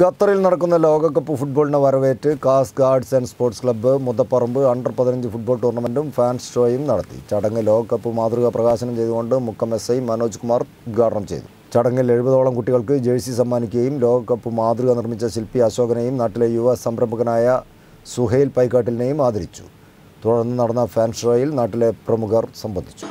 ഖത്തറിൽ നടക്കുന്ന ലോകകപ്പ് ഫുട്ബോളിനെ വരവേറ്റ് കാസ് guards and sports club Muthapparamba under പതിനഞ്ച് ഫുട്ബോൾ ടൂർണമെന്റും ഫാൻസ് ഷോയും നടത്തി. ചടങ്ങ് ലോകകപ്പ് മാതൃക പ്രകാശനം ചെയ്തുകൊണ്ട് മുക്കം എസ് ഐ മനോജ് കുമാർ ഉദ്ഘാടനം ചെയ്തു. ചടങ്ങിൽ എഴുപതോളം കുട്ടികൾക്ക് ജേഴ്സി സമ്മാനിക്കുകയും ലോകകപ്പ് മാതൃക നിർമ്മിച്ച ശില്പി അശോകനെയും നാട്ടിലെ യുവ സംരംഭകനായ സുഹൈൽ പൈക്കാട്ടിലിനെയും ആദരിച്ചു. തുടർന്ന് നടന്ന ഫാൻസ് ഷോയിൽ നാട്ടിലെ പ്രമുഖർ സംബന്ധിച്ചു.